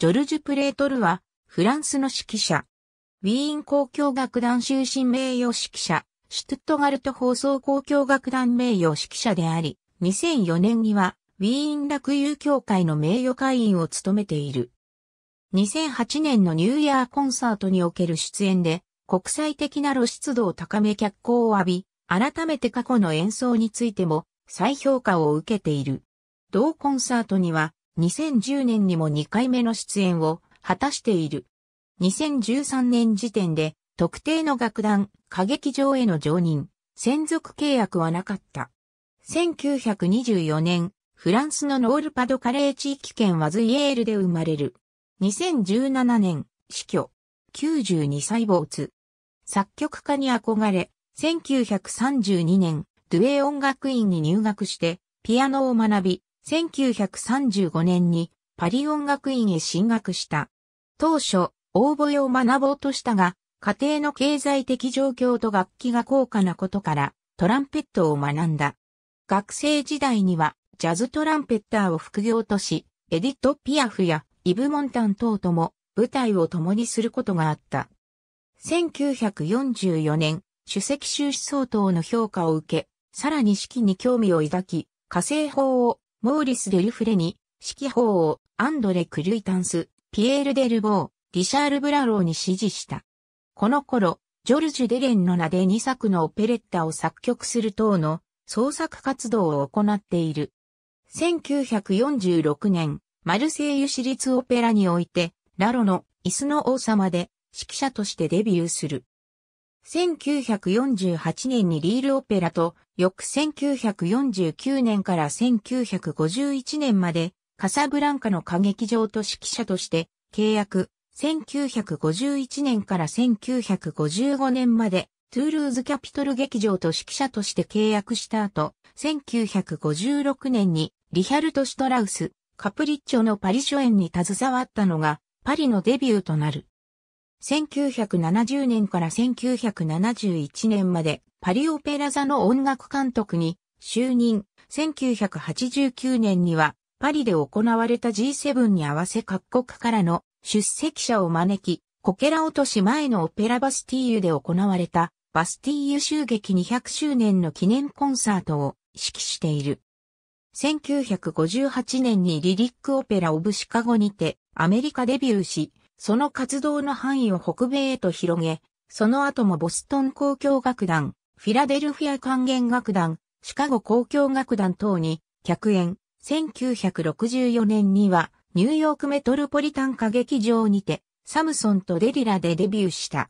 ジョルジュ・プレートルは、フランスの指揮者。ウィーン交響楽団終身名誉指揮者、シュトゥットガルト放送交響楽団名誉指揮者であり、2004年には、ウィーン楽友協会の名誉会員を務めている。2008年のニューイヤーコンサートにおける出演で、国際的な露出度を高め脚光を浴び、改めて過去の演奏についても再評価を受けている。同コンサートには2010年にも2回目の出演を果たしている。2013年時点で特定の楽団、歌劇場への常任、専属契約はなかった。1924年、フランスのノールパドカレー地域圏ワズイエールで生まれる。2017年、死去。92歳没。作曲家に憧れ、1932年、ドゥエ音楽院に入学して、ピアノを学び、1935年にパリ音楽院へ進学した。当初、オーボエを学ぼうとしたが、家庭の経済的状況と楽器が高価なことからトランペットを学んだ。学生時代にはジャズトランペッターを副業とし、エディット・ピアフやイブ・モンタン等とも舞台を共にすることがあった。1944年、主席修士相当の評価を受け、さらに式に興味を抱き、火星法をモーリス・デルフレに、指揮法をアンドレ・クルイタンス、ピエール・デルボー、リシャール・ブラローに指示した。この頃、ジョルジュ・デレンの名で2作のオペレッタを作曲する等の創作活動を行っている。1946年、マルセイユ市立オペラにおいて、ラロの椅子の王様で指揮者としてデビューする。1948年にリールオペラと、翌1949年から1951年まで、カサブランカの歌劇場と指揮者として契約、1951年から1955年まで、トゥールーズキャピトル劇場と指揮者として契約した後、1956年にリヒャルト・シュトラウス、カプリッチョのパリ初演に携わったのが、パリのデビューとなる。1970年から1971年までパリオペラ座の音楽監督に就任。1989年にはパリで行われた G7 に合わせ各国からの出席者を招き、コケラ落とし前のオペラバスティーユで行われたバスティーユ襲撃200周年の記念コンサートを指揮している。1958年にリリックオペラオブシカゴにてアメリカデビューし、その活動の範囲を北米へと広げ、その後もボストン交響楽団、フィラデルフィア管弦楽団、シカゴ交響楽団等に客演、1964年にはニューヨークメトロポリタン歌劇場にてサムソンとデリラでデビューした。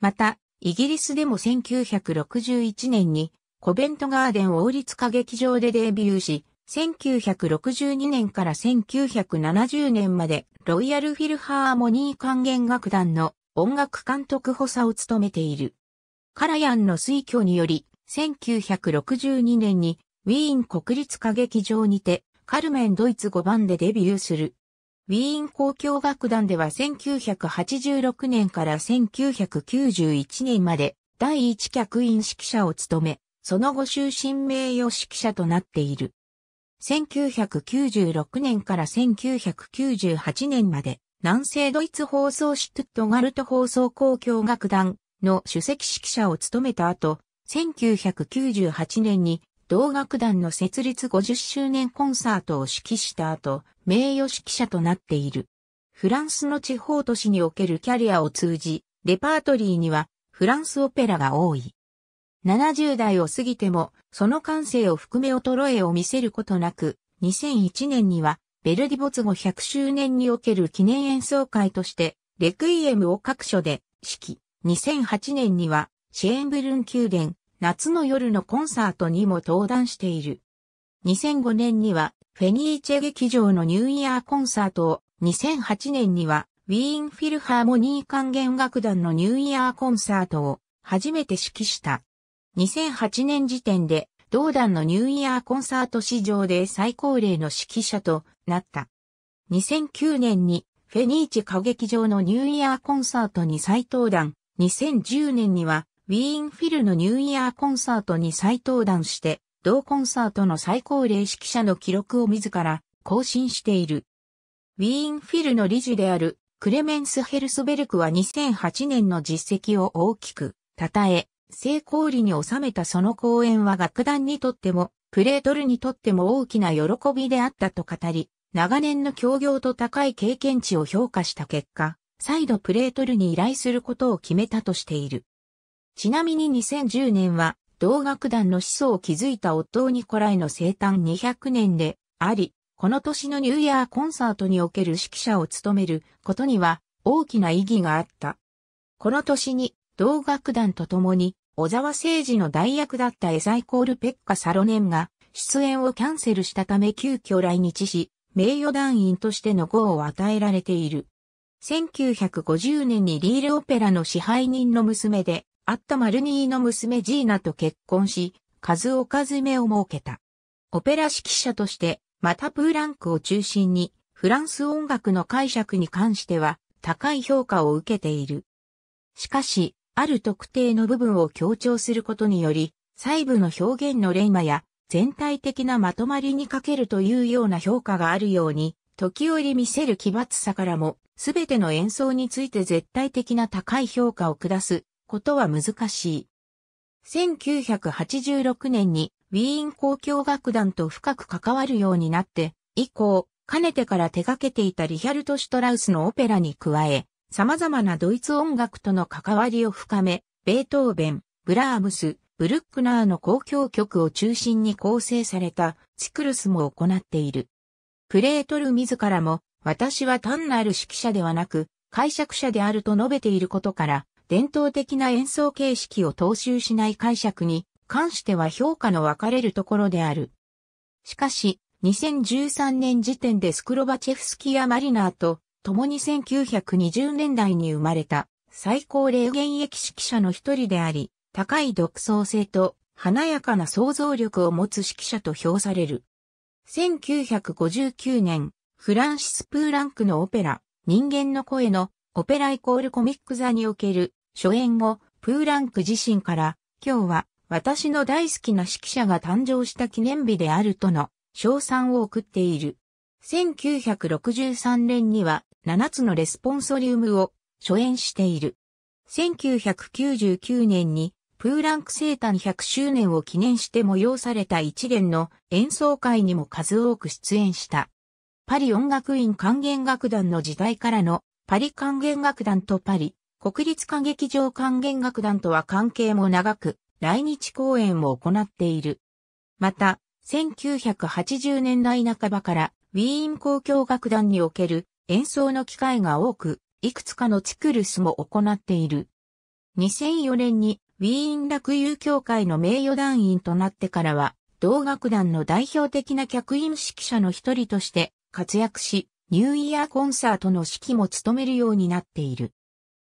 また、イギリスでも1961年にコベントガーデン王立歌劇場でデビューし、1962年から1970年までロイヤルフィルハーモニー管弦楽団の音楽監督補佐を務めている。カラヤンの推挙により、1962年にウィーン国立歌劇場にてカルメンドイツ5番でデビューする。ウィーン交響楽団では1986年から1991年まで第一客員指揮者を務め、その後終身名誉指揮者となっている。1996年から1998年まで南西ドイツ放送シュトゥットガルト放送交響楽団の主席指揮者を務めた後、1998年に同楽団の設立50周年コンサートを指揮した後、名誉指揮者となっている。フランスの地方都市におけるキャリアを通じ、レパートリーにはフランスオペラが多い。70代を過ぎても、その感性を含め衰えを見せることなく、2001年には、ベルディ没後100周年における記念演奏会として、レクイエムを各所で指揮。2008年には、シェーンブルン宮殿、夏の夜のコンサートにも登壇している。2005年には、フェニーチェ劇場のニューイヤーコンサートを、2008年には、ウィーンフィルハーモニー管弦楽団のニューイヤーコンサートを初めて指揮した。2008年時点で、同団のニューイヤーコンサート史上で最高齢の指揮者となった。2009年にフェニーチ歌劇場のニューイヤーコンサートに再登壇、2010年にはウィーンフィルのニューイヤーコンサートに再登壇して、同コンサートの最高齢指揮者の記録を自ら更新している。ウィーンフィルの理事であるクレメンス・ヘルスベルクは2008年の実績を大きく称え、成功裏に収めたその講演は楽団にとっても、プレートルにとっても大きな喜びであったと語り、長年の協業と高い経験値を評価した結果、再度プレートルに依頼することを決めたとしている。ちなみに2010年は、同楽団の始祖を築いたオットー・ニコライの生誕200年であり、この年のニューイヤーコンサートにおける指揮者を務めることには大きな意義があった。この年に同楽団と共に小沢誠二の代役だったエサイコール・ペッカ・サロネンが出演をキャンセルしたため急遽来日し、名誉団員としての号を与えられている。1950年にリールオペラの支配人の娘で、あったマルニーの娘ジーナと結婚し、数岡めを設けた。オペラ指揮者としてまたプーランクを中心に、フランス音楽の解釈に関しては、高い評価を受けている。しかし、ある特定の部分を強調することにより、細部の表現のレイマや、全体的なまとまりに欠けるというような評価があるように、時折見せる奇抜さからも、すべての演奏について絶対的な高い評価を下すことは難しい。1986年にウィーン交響楽団と深く関わるようになって、以降、かねてから手掛けていたリヒャルト・シュトラウスのオペラに加え、様々なドイツ音楽との関わりを深め、ベートーベン、ブラームス、ブルックナーの交響曲を中心に構成されたチクルスも行っている。プレートル自らも、私は単なる指揮者ではなく、解釈者であると述べていることから、伝統的な演奏形式を踏襲しない解釈に関しては評価の分かれるところである。しかし、2013年時点でスクロバチェフスキやマリナーと共に1920年代に生まれた最高齢現役指揮者の一人であり、高い独創性と華やかな想像力を持つ指揮者と評される。1959年、フランシス・プーランクのオペラ、人間の声のオペライコールコミック座における初演後、プーランク自身から今日は私の大好きな指揮者が誕生した記念日であるとの賞賛を送っている。1963年には7つのレスポンソリウムを初演している。1999年にプーランク生誕100周年を記念して催された一連の演奏会にも数多く出演した。パリ音楽院管弦楽団の時代からのパリ管弦楽団とパリ国立歌劇場管弦楽団とは関係も長く、来日公演も行っている。また、1980年代半ばからウィーン交響楽団における演奏の機会が多く、いくつかのチクルスも行っている。2004年にウィーン楽友協会の名誉団員となってからは、同楽団の代表的な客員指揮者の一人として活躍し、ニューイヤーコンサートの指揮も務めるようになっている。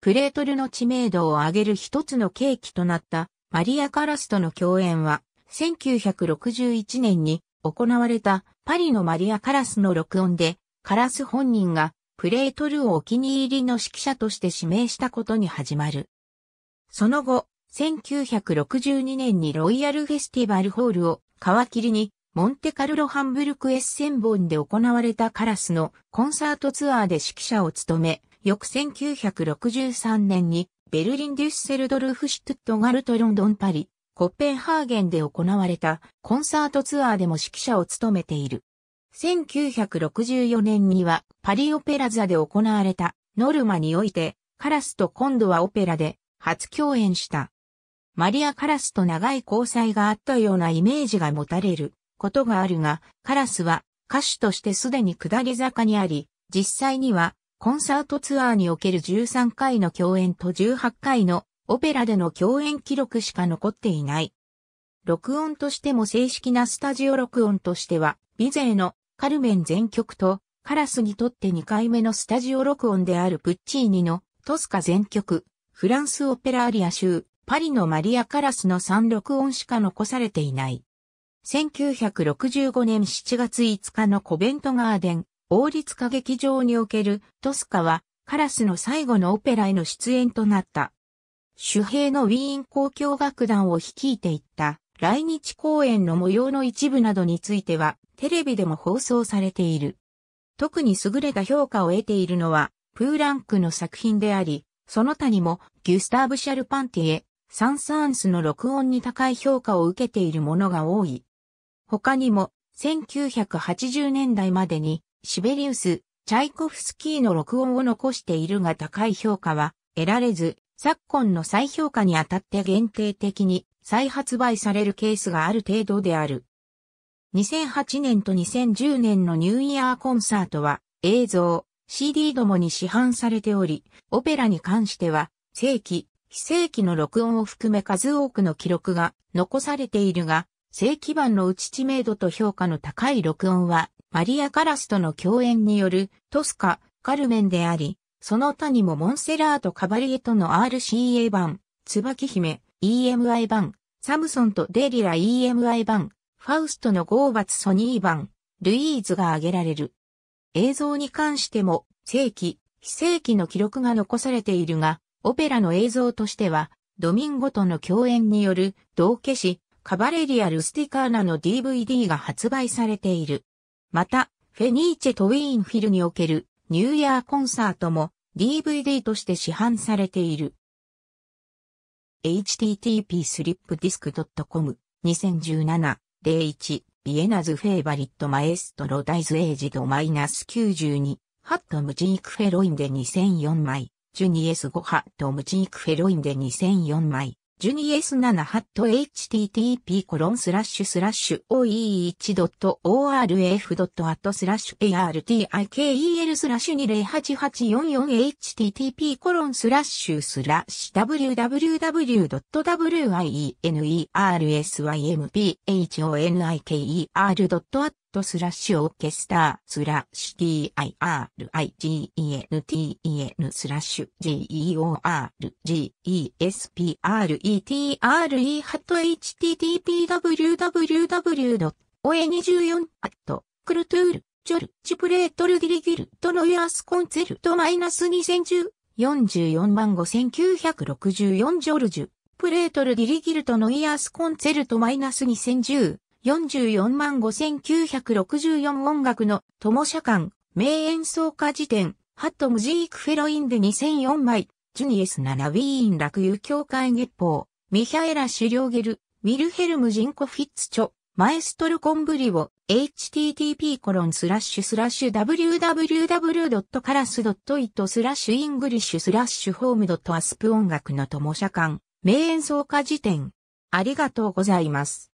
プレートルの知名度を上げる一つの契機となったマリア・カラスとの共演は、1961年に行われたパリのマリア・カラスの録音で、カラス本人がプレートルをお気に入りの指揮者として指名したことに始まる。その後、1962年にロイヤルフェスティバルホールを皮切りにモンテカルロハンブルクエッセンボンで行われたカラスのコンサートツアーで指揮者を務め、翌1963年にベルリン・デュッセルドルフ・シュトゥットガルト・ロンドン・パリ、コッペンハーゲンで行われたコンサートツアーでも指揮者を務めている。1964年にはパリオペラ座で行われたノルマにおいてカラスと今度はオペラで初共演した。マリア・カラスと長い交際があったようなイメージが持たれることがあるが、カラスは歌手としてすでに下り坂にあり、実際にはコンサートツアーにおける13回の共演と18回のオペラでの共演記録しか残っていない。録音としても正式なスタジオ録音としては、ビゼーのカルメン全曲とカラスにとって2回目のスタジオ録音であるプッチーニのトスカ全曲、フランスオペラアリア州、パリのマリア・カラスの3録音しか残されていない。1965年7月5日のコベントガーデン、王立歌劇場におけるトスカはカラスの最後のオペラへの出演となった。主兵のウィーン交響楽団を率いていった来日公演の模様の一部などについてはテレビでも放送されている。特に優れた評価を得ているのは、プーランクの作品であり、その他にも、ギュスターブ・シャルパンティエ、サン・サーンスの録音に高い評価を受けているものが多い。他にも、1980年代までに、シベリウス、チャイコフスキーの録音を残しているが高い評価は得られず、昨今の再評価にあたって限定的に再発売されるケースがある程度である。2008年と2010年のニューイヤーコンサートは映像、CD どもに市販されており、オペラに関しては正規、非正規の録音を含め数多くの記録が残されているが、正規版の内知名度と評価の高い録音は、マリア・カラスとの共演によるトスカ、カルメンであり、その他にもモンセラート・カバリエとの RCA 版、椿姫、EMI 版、サムソンとデリラ EMI 版、ファウストのゴーバツソニー版、ルイーズが挙げられる。映像に関しても、正規、非正規の記録が残されているが、オペラの映像としては、ドミンゴとの共演による、同消し、カバレリア・ルスティカーナの DVD が発売されている。また、フェニーチェとウィーンフィルにおけるニューイヤーコンサートも DVD として市販されている。Http スリップディスク .com 2017 01、ビエナズフェイバリットマエストロダイズエイジドマイナス92、ハットムジークフェロインで2004枚、ジュニエス5ハットムジークフェロインで2004枚、ジュニエス7ハット http コロンスラッシュスラッシュ oe1.orf.at スラッシュ artikel スラッシュ 208844http コロンスラッシュスラッシュ www.winersymphonikel.at トスラッシュオーケスタースラッシュ dirigenten スラッシュ georgespretre ハット http www.oe24 アットクルトゥールジョルチプレートルディリギルトノイアスコンツェルトマイナス2010 44万5964ジョルジュプレートルディリギルトノイアスコンツェルトマイナス2010 44万5964音楽の友社館、名演奏家辞典、ハットムジークフェロインで2004枚、ジュニエス7ウィーン楽友協会月報、ミヒャエラ・シュリョーゲル、ミルヘルム・ジンコ・フィッツチョ、マエストル・コンブリオ、http コロンスラッシュスラッシュ www.caras.it スラッシュイングリッシュスラッシュホーム .asp 音楽の友社館、名演奏家辞典。ありがとうございます。